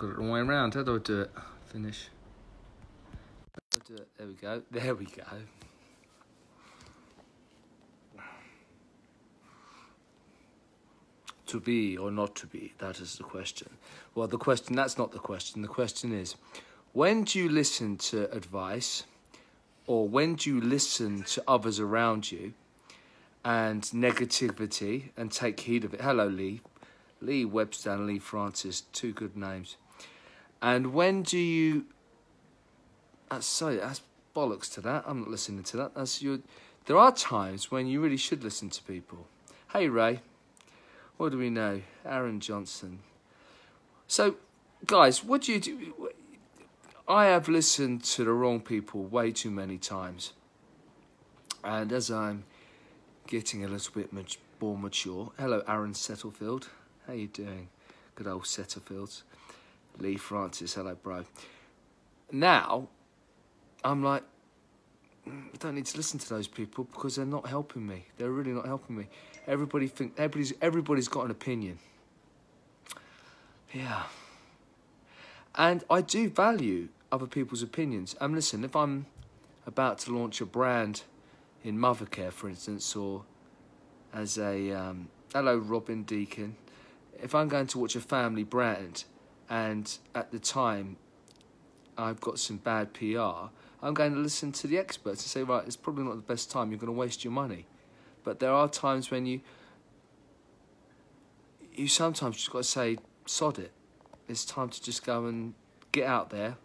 got it the wrong way around. How do I do it? Finish. Do it? There we go. There we go. To be or not to be, that is the question. Well, the question, that's not the question. The question is, when do you listen to advice or when do you listen to others around you and negativity and take heed of it? Hello, Lee. Lee Webster and Lee Francis, two good names. And when do you? That's sorry, that's bollocks to that. I'm not listening to that. That's your. There are times when you really should listen to people. Hey Ray, what do we know? Aaron Johnson. So, guys, what do you do? I have listened to the wrong people way too many times, and as I'm getting a little bit much more mature, hello, Aaron Settlefield. How you doing? Good old Setterfields. Lee Francis, hello, bro. Now, I'm like, mm, I don't need to listen to those people because they're not helping me. They're really not helping me. Everybody think everybody's everybody's got an opinion. Yeah. And I do value other people's opinions. And listen, if I'm about to launch a brand in Mothercare, for instance, or as a um, hello Robin Deacon, if I'm going to watch a family brand and at the time I've got some bad PR, I'm going to listen to the experts and say, right, it's probably not the best time. You're going to waste your money. But there are times when you you sometimes just got to say, sod it. It's time to just go and get out there.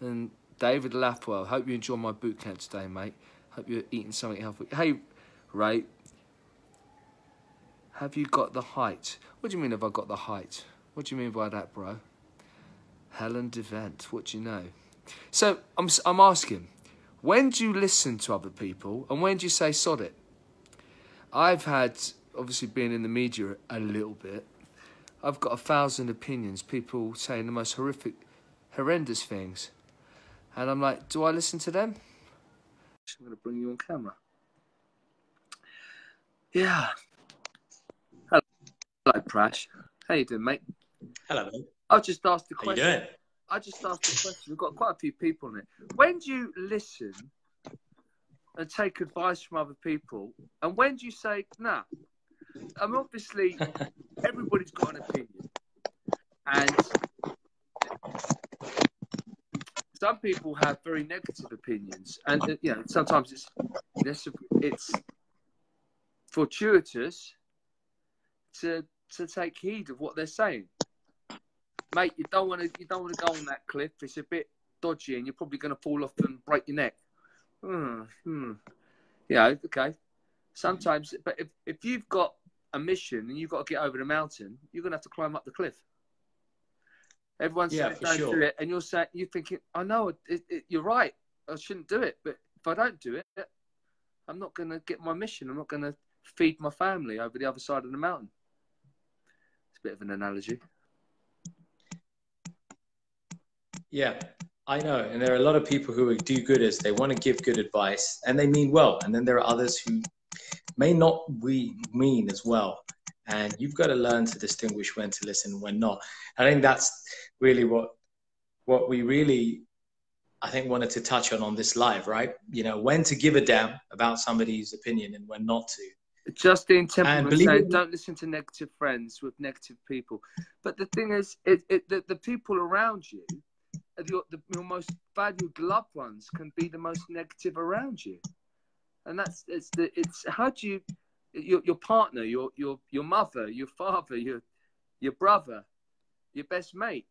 And David Lapwell, hope you enjoy my boot camp today, mate. Hope you're eating something healthy. Hey, Ray, have you got the height? What do you mean have I got the height? What do you mean by that, bro? Helen Devent, what do you know? So I'm, I'm asking, when do you listen to other people and when do you say sod it? I've had, obviously being in the media a little bit, I've got a thousand opinions, people saying the most horrific, horrendous things. And I'm like, do I listen to them? I'm going to bring you on camera. Yeah. Hello, Hello Prash. How you doing, mate? Hello, I've just asked the question. I just asked the question. We've got quite a few people in it. When do you listen and take advice from other people? And when do you say, nah? I mean, obviously, everybody's got an opinion. And some people have very negative opinions. And, uh, you know, sometimes it's, it's, it's fortuitous to, to take heed of what they're saying mate, you don't want to you don't want to go on that cliff. It's a bit dodgy, and you're probably going to fall off and break your neck. Hmm. hmm. Yeah. Okay. Sometimes, but if if you've got a mission and you've got to get over the mountain, you're going to have to climb up the cliff. Everyone's yeah, saying don't sure. do it, and you're saying you're thinking, I know it, it, you're right. I shouldn't do it, but if I don't do it, I'm not going to get my mission. I'm not going to feed my family over the other side of the mountain. It's a bit of an analogy. Yeah, I know. And there are a lot of people who are do gooders. They want to give good advice and they mean well. And then there are others who may not we mean as well. And you've got to learn to distinguish when to listen and when not. I think that's really what what we really I think wanted to touch on on this live, right? You know, when to give a damn about somebody's opinion and when not to. Justine Templeman believe said, "Don't listen to negative friends with negative people." But the thing is, it, it, the, the people around you, your, the, your most valued loved ones, can be the most negative around you, and that's it's the it's how do you your your partner, your your your mother, your father, your your brother, your best mate,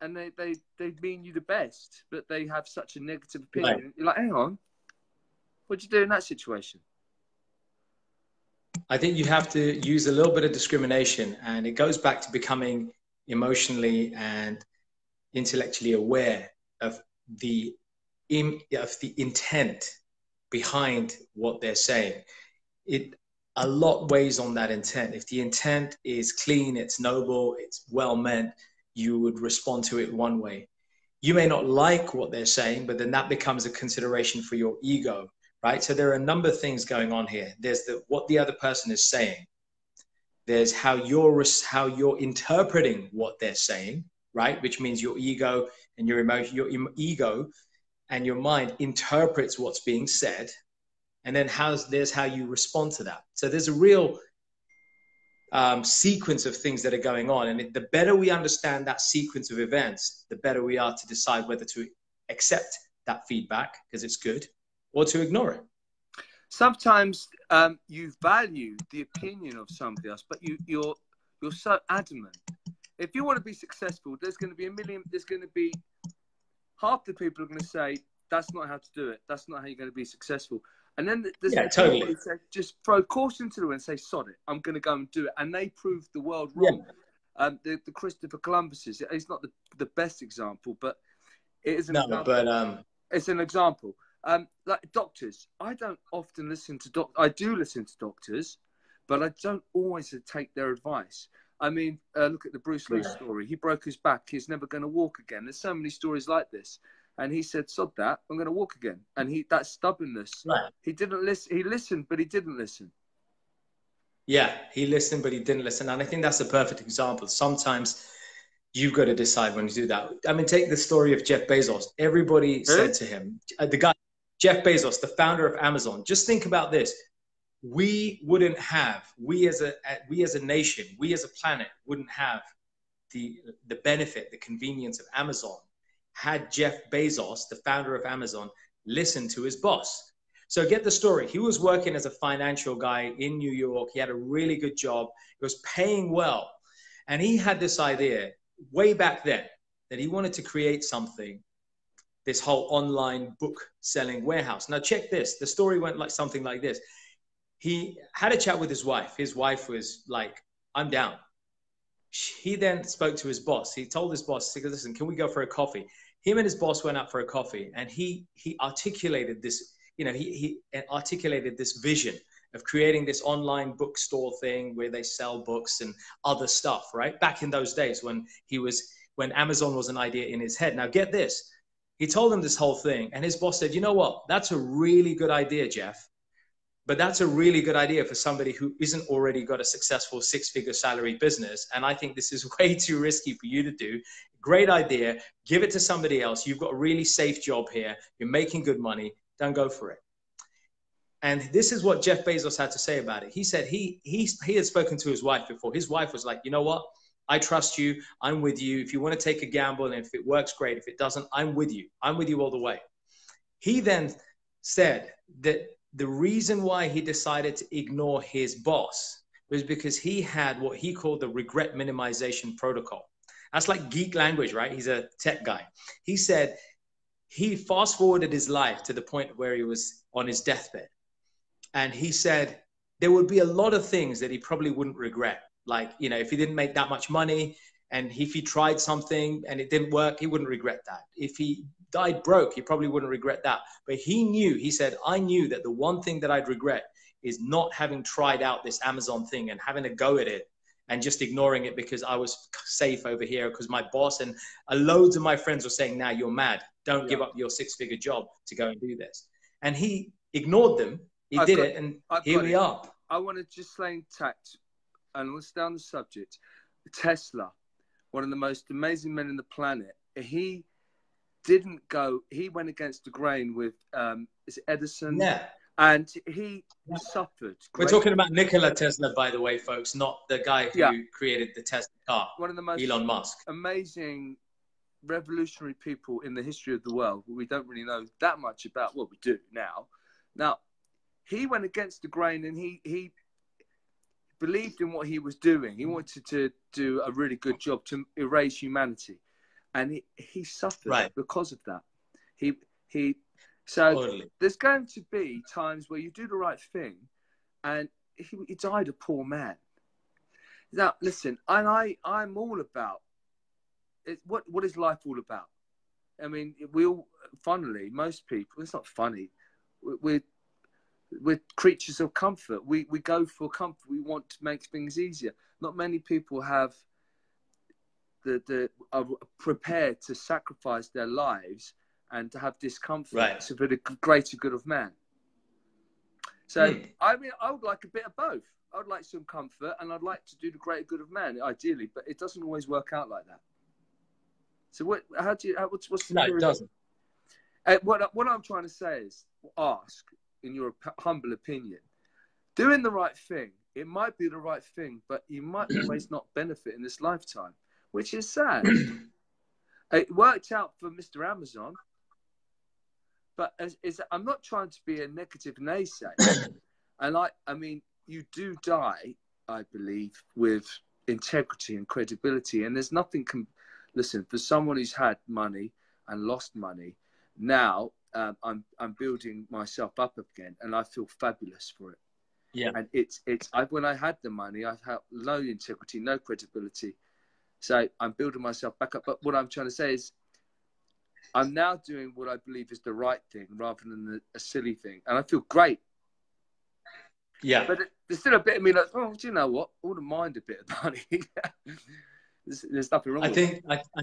and they they they mean you the best, but they have such a negative opinion. Right. You're like, hang on, what'd you do in that situation? I think you have to use a little bit of discrimination, and it goes back to becoming emotionally and intellectually aware of the of the intent behind what they're saying. It a lot weighs on that intent. If the intent is clean, it's noble, it's well meant, you would respond to it one way. You may not like what they're saying, but then that becomes a consideration for your ego right? So there are a number of things going on here. There's the what the other person is saying. There's how you're how you're interpreting what they're saying, right? Which means your ego and your emotion, your ego and your mind interprets what's being said, and then how's there's how you respond to that. So there's a real um, sequence of things that are going on, and the better we understand that sequence of events, the better we are to decide whether to accept that feedback because it's good or to ignore it. Sometimes um, you value the opinion of somebody else, but you, you're you're so adamant. If you want to be successful, there's going to be a million. There's going to be half the people are going to say that's not how to do it. That's not how you're going to be successful. And then there's yeah, totally. say, just throw caution to the wind and say, sod it, I'm going to go and do it. And they prove the world wrong. Yeah. Um, the, the Christopher Columbuses, it's not the, the best example, but it is an no, example. but um... it's an example. Um, like doctors, I don't often listen to doc. I do listen to doctors, but I don't always take their advice. I mean, uh, look at the Bruce Lee yeah. story. He broke his back. He's never going to walk again. There's so many stories like this. And he said, "Sod that! I'm going to walk again." And he that stubbornness. Right. He didn't listen. He listened, but he didn't listen. Yeah, he listened, but he didn't listen. And I think that's a perfect example. Sometimes you've got to decide when to do that. I mean, take the story of Jeff Bezos. Everybody really? said to him, uh, the guy, Jeff Bezos, the founder of Amazon. Just think about this. We wouldn't have, we as a, we as a nation, we as a planet wouldn't have the, the benefit, the convenience of Amazon had Jeff Bezos, the founder of Amazon, listened to his boss. So get the story. He was working as a financial guy in New York. He had a really good job. He was paying well. And he had this idea way back then that he wanted to create something this whole online book selling warehouse. Now, check this the story went like something like this. He had a chat with his wife. His wife was like, I'm down. He then spoke to his boss. He told his boss, he listen, can we go for a coffee? Him and his boss went out for a coffee and he, he articulated this, you know, he, he articulated this vision of creating this online bookstore thing where they sell books and other stuff, right? Back in those days when he was, when Amazon was an idea in his head. Now, get this. He told him this whole thing, and his boss said, You know what? That's a really good idea, Jeff. But that's a really good idea for somebody who isn't already got a successful six figure salary business. And I think this is way too risky for you to do. Great idea. Give it to somebody else. You've got a really safe job here. You're making good money. Don't go for it. And this is what Jeff Bezos had to say about it. He said he, he, he had spoken to his wife before. His wife was like, you know what? I trust you. I'm with you. If you want to take a gamble and if it works, great. If it doesn't, I'm with you. I'm with you all the way. He then said that the reason why he decided to ignore his boss was because he had what he called the regret minimization protocol. That's like geek language, right? He's a tech guy. He said he fast forwarded his life to the point where he was on his deathbed and he said there would be a lot of things that he probably wouldn't regret. Like, you know, if he didn't make that much money and if he tried something and it didn't work, he wouldn't regret that. If he died broke, he probably wouldn't regret that. But he knew, he said, I knew that the one thing that I'd regret is not having tried out this Amazon thing and having a go at it and just ignoring it because I was safe over here because my boss and uh, loads of my friends were saying, now you're mad. Don't yeah. give up your six figure job to go and do this. And he ignored them he I've did got, it, and I've here we it. are. I want to just stay intact, and let's stay on the subject. Tesla, one of the most amazing men in the planet, he didn't go. He went against the grain with um, is Edison? Yeah. And he yeah. suffered. We're talking about Nikola Tesla, by the way, folks, not the guy who yeah. created the Tesla car. One of the most Elon Musk. Amazing, revolutionary people in the history of the world. We don't really know that much about what we do now. Now, he went against the grain and he he believed in what he was doing. He mm. wanted to do a really good job to erase humanity, and he, he suffered right. because of that. He he. So totally. there's going to be times where you do the right thing, and he, he died a poor man. Now listen, and I I'm all about it, what what is life all about? I mean, we all funnily most people. It's not funny. We're we're creatures of comfort. We we go for comfort. We want to make things easier. Not many people have the the are prepared to sacrifice their lives and to have discomfort right. for the greater good of man. So mm. I mean, I would like a bit of both. I would like some comfort, and I'd like to do the greater good of man, ideally. But it doesn't always work out like that. So what? How do you? How, what's what's the No, it doesn't. Uh, what what I'm trying to say is, ask in your humble opinion, doing the right thing. It might be the right thing, but you might always not benefit in this lifetime, which is sad. it worked out for Mr. Amazon, but as, is I'm not trying to be a negative naysayer, and I I mean you do die, I believe, with integrity and credibility, and there's nothing. Com- Listen, for someone who's had money and lost money, now um, I'm I'm building myself up again, and I feel fabulous for it. Yeah. And it's it's I, when I had the money, I had no integrity, no credibility, so I'm building myself back up. But what I'm trying to say is, I'm now doing what I believe is the right thing rather than the, a silly thing, and I feel great. Yeah. But it, there's still a bit of me like, oh, do you know what? I wouldn't mind a bit of money. there's, there's nothing wrong. I with think I, I,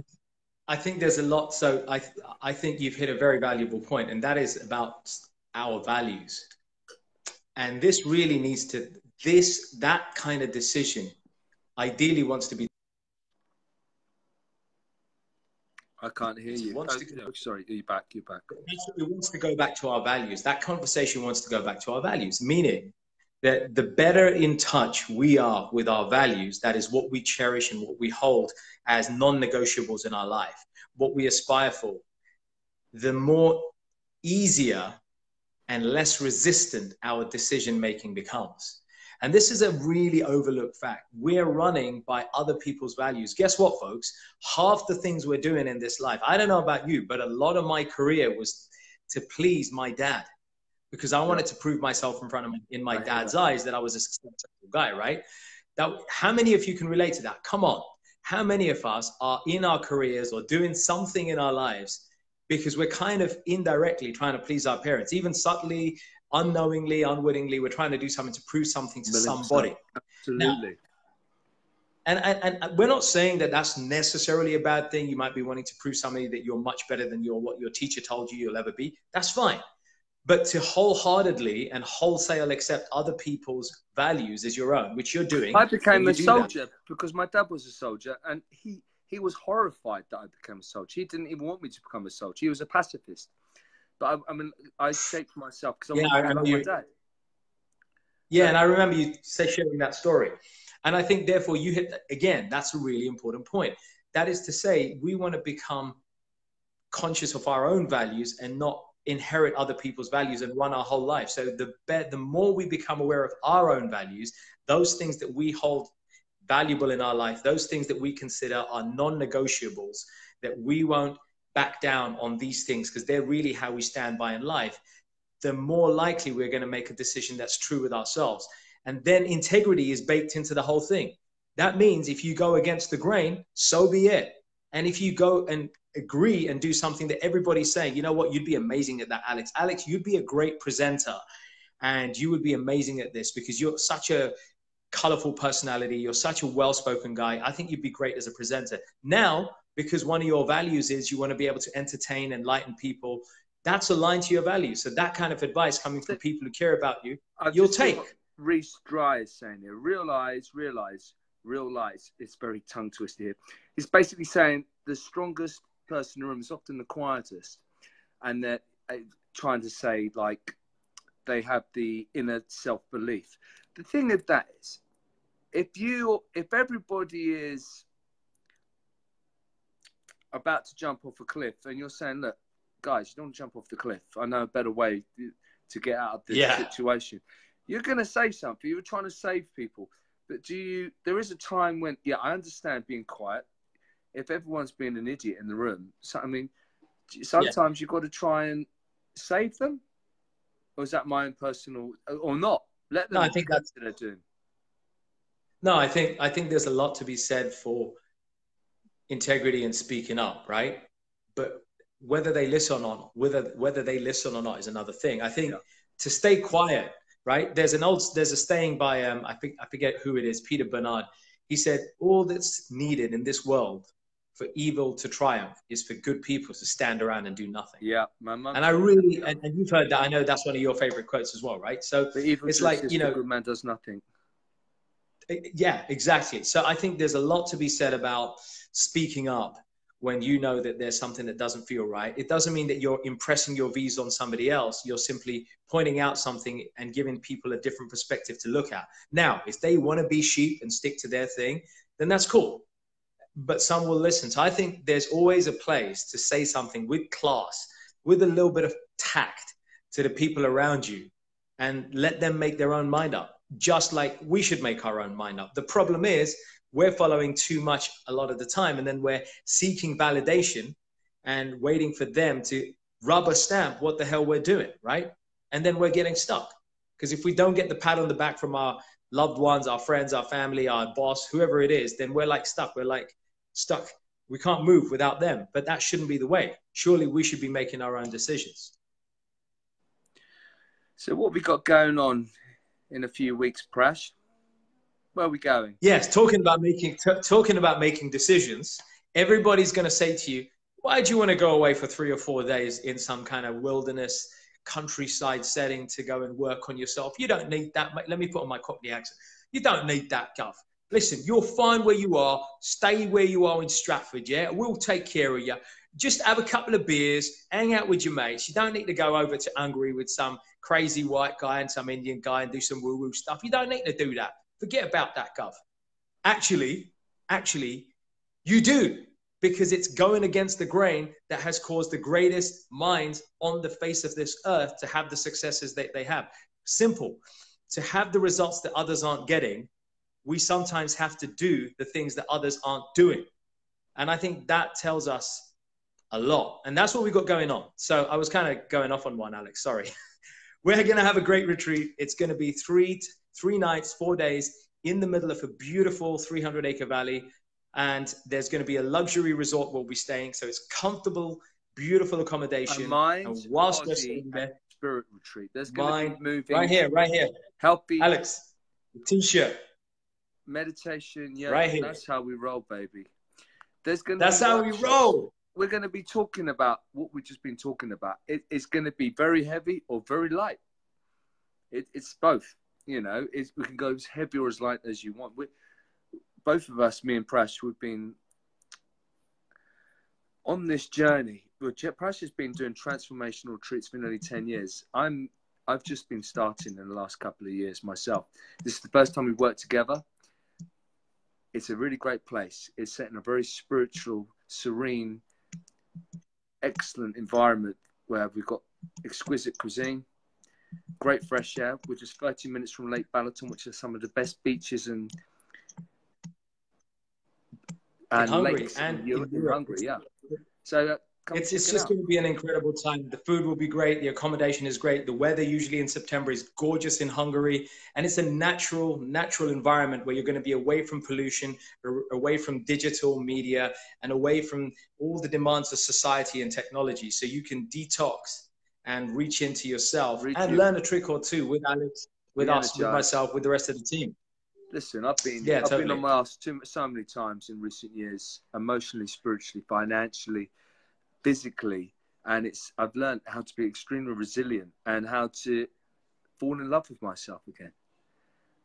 I think there's a lot. So I I think you've hit a very valuable point, and that is about our values. And this really needs to this that kind of decision, ideally wants to be. I can't hear you. Wants Oh, to- oh, sorry, you're back. You're back. It wants to go back to our values. That conversation wants to go back to our values, meaning that the better in touch we are with our values, that is what we cherish and what we hold as non negotiables in our life, what we aspire for, the more easier and less resistant our decision making becomes. And this is a really overlooked fact. We're running by other people's values. Guess what, folks? Half the things we're doing in this life, I don't know about you, but a lot of my career was to please my dad because I wanted to prove myself in front of in my dad's eyes that I was a successful guy, right? That how many of you can relate to that? Come on. How many of us are in our careers or doing something in our lives because we're kind of indirectly trying to please our parents, even subtly, unknowingly, unwittingly, we're trying to do something to prove something to somebody. Absolutely. And, and, and we're not saying that that's necessarily a bad thing. You might be wanting to prove somebody that you're much better than your what your teacher told you you'll ever be. That's fine. But to wholeheartedly and wholesale accept other people's values as your own, which you're doing. I became a you soldier because my dad was a soldier, and he he was horrified that I became a soldier. He didn't even want me to become a soldier. He was a pacifist. But I, I mean, I shaped myself because I Yeah, wanted to I be like know my you- dad. Yeah, and I remember you say sharing that story. And I think therefore you hit again, that's a really important point. That is to say, we want to become conscious of our own values and not inherit other people's values and run our whole life. So the be- the more we become aware of our own values, those things that we hold valuable in our life, those things that we consider are non-negotiables, that we won't back down on these things because they're really how we stand by in life, the more likely we're going to make a decision that's true with ourselves. And then integrity is baked into the whole thing. That means if you go against the grain, so be it. And if you go and agree and do something that everybody's saying, you know what, you'd be amazing at that, Alex. Alex, you'd be a great presenter and you would be amazing at this because you're such a colorful personality. You're such a well spoken guy. I think you'd be great as a presenter. Now, because one of your values is you want to be able to entertain, and enlighten people, that's aligned to your values. So that kind of advice coming from people who care about you, I've you'll take. Reese Dry is saying here. Realize, realize, realize. It's very tongue twisted here. He's basically saying the strongest person in the room is often the quietest, and they're uh, trying to say like they have the inner self belief. The thing of that is, if you, if everybody is about to jump off a cliff, and you're saying, look, guys, you don't jump off the cliff. I know a better way to get out of this Yeah. situation. You're going to say something. You're trying to save people. But do you, there is a time when, yeah, I understand being quiet. If everyone's being an idiot in the room, so, I mean, sometimes you've got to try and save them. Or is that my own personal, or not? Let them No, I think that's- what they're doing. No, I think I think there's a lot to be said for integrity and speaking up, right? But whether they listen or not, whether whether they listen or not is another thing. I think Yeah. to stay quiet, right? There's an old there's a saying by um I think I forget who it is, Peter Bernard. He said, All that's needed in this world for evil to triumph is for good people to stand around and do nothing. Yeah, my mum. And I really and, and you've heard that. I know that's one of your favorite quotes as well, right? So it's like, you know- good man does nothing. yeah, exactly. So I think there's a lot to be said about speaking up when you know that there's something that doesn't feel right. It doesn't mean that you're impressing your views on somebody else. You're simply pointing out something and giving people a different perspective to look at. Now, if they want to be sheep and stick to their thing, then that's cool. But some will listen. So I think there's always a place to say something with class, with a little bit of tact to the people around you and let them make their own mind up, just like we should make our own mind up. The problem is, we're following too much a lot of the time. And then we're seeking validation and waiting for them to rubber stamp what the hell we're doing right? And then we're getting stuck. Because if we don't get the pat on the back from our loved ones our friends our family our boss whoever it is then we're like stuck. We're like stuck. We can't move without them. But that shouldn't be the way. Surely we should be making our own decisions. So what we got going on in a few weeks prash where are we going? Yes, talking about making t- talking about making decisions. Everybody's going to say to you, "Why do you want to go away for three or four days in some kind of wilderness countryside setting to go and work on yourself? You don't need that. Let me put on my Cockney accent. You don't need that, Gov. Listen, you're fine where you are. Stay where you are in Stratford. Yeah, we'll take care of you. Just have a couple of beers, hang out with your mates. You don't need to go over to Hungary with some crazy white guy and some Indian guy and do some woo woo stuff. You don't need to do that. Forget about that, Gov. Actually, actually, you do because it's going against the grain that has caused the greatest minds on the face of this earth to have the successes that they have. Simple. To have the results that others aren't getting, we sometimes have to do the things that others aren't doing. And I think that tells us a lot. And that's what we got going on. So I was kind of going off on one, Alex. Sorry. We're going to have a great retreat. It's going to be three three nights, four days in the middle of a beautiful 300 acre valley. And there's going to be a luxury resort we'll be staying. So it's comfortable, beautiful accommodation. A mind, and whilst staying there, spirit retreat. There's going mind, to be moving. Right here, right here. Healthy. Alex, t-shirt. Meditation. Yeah, right here. That's how we roll, baby. There's going to That's how we roll. We're going to be talking about what we've just been talking about. It, it's going to be very heavy or very light. It, it's both you know, we can go as heavy or as light as you want. We, both of us, me and Prash, we've been on this journey. Well, Prash has been doing transformational retreats for nearly ten years. I'm, I've just been starting in the last couple of years myself. This is the first time we've worked together. It's a really great place. It's set in a very spiritual, serene, excellent environment where we've got exquisite cuisine great fresh air. We're just 30 minutes from Lake Balaton, which is some of the best beaches and and Hungary, lakes and in, Europe, in Hungary. Yeah. So uh, it's, it's just going to be an incredible time. The food will be great. The accommodation is great. The weather usually in September is gorgeous in Hungary, and it's a natural, natural environment where you're going to be away from pollution, away from digital media, and away from all the demands of society and technology. So you can detox and reach into yourself reach and you. learn a trick or two with Alex, with us, with myself, with the rest of the team. Listen, I've been yeah, I've totally. been on my ass too, so many times in recent years, emotionally, spiritually, financially, physically, and it's I've learned how to be extremely resilient and how to fall in love with myself again,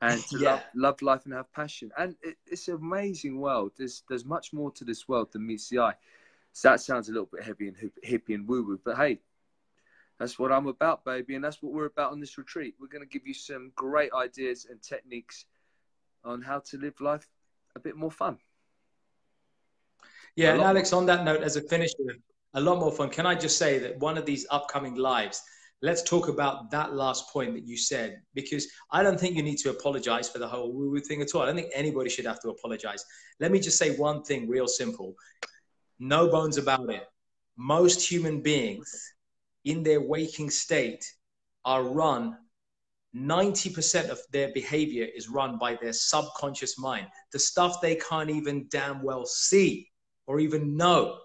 and to yeah. love, love life and have passion. And it, it's an amazing world. There's there's much more to this world than meets the eye. So that sounds a little bit heavy and hippie and woo woo, but hey, that's what I'm about, baby, and that's what we're about on this retreat. We're going to give you some great ideas and techniques on how to live life a bit more fun. Yeah, and Alex, on that note, as a finisher, a lot more fun. Can I just say that one of these upcoming lives, let's talk about that last point that you said, because I don't think you need to apologize for the whole woo woo thing at all. I don't think anybody should have to apologize. Let me just say one thing real simple no bones about it. Most human beings in their waking state are run 90% of their behavior is run by their subconscious mind. The stuff they can't even damn well see or even know.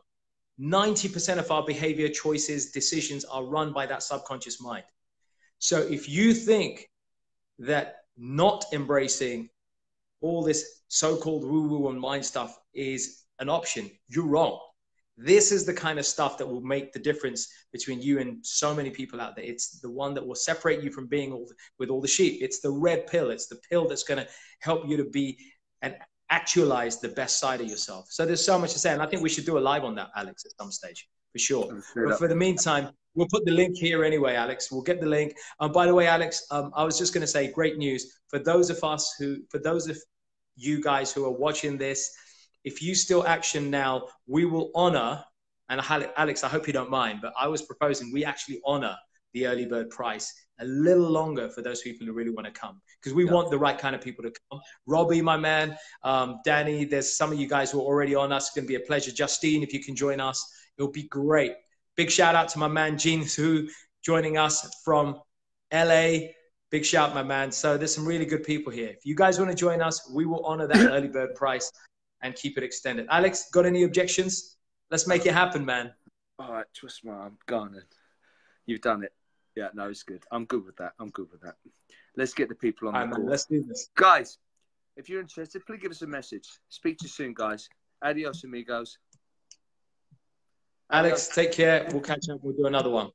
90% of our behavior choices decisions are run by that subconscious mind. So if you think that not embracing all this so-called woo-woo and mind stuff is an option you're wrong this is the kind of stuff that will make the difference between you and so many people out there. It's the one that will separate you from being all, with all the sheep. It's the red pill. It's the pill that's going to help you to be and actualize the best side of yourself. So there's so much to say, and I think we should do a live on that, Alex, at some stage for sure. But for the meantime, we'll put the link here anyway, Alex. We'll get the link. Um, by the way, Alex, um, I was just going to say, great news for those of us who, for those of you guys who are watching this. If you still action now, we will honor. And Alex, I hope you don't mind, but I was proposing we actually honor the early bird price a little longer for those people who really want to come because we yeah. want the right kind of people to come. Robbie, my man, um, Danny, there's some of you guys who are already on us. It's going to be a pleasure. Justine, if you can join us, it'll be great. Big shout out to my man, Gene Thu, joining us from LA. Big shout, my man. So there's some really good people here. If you guys want to join us, we will honor that early bird price and keep it extended. Alex, got any objections? Let's make it happen, man. All right, twist my arm. Garnet. You've done it. Yeah, no, it's good. I'm good with that. I'm good with that. Let's get the people on All the call. let's do this. Guys, if you're interested, please give us a message. Speak to you soon, guys. Adios, amigos. Alex, take care. We'll catch up. We'll do another one.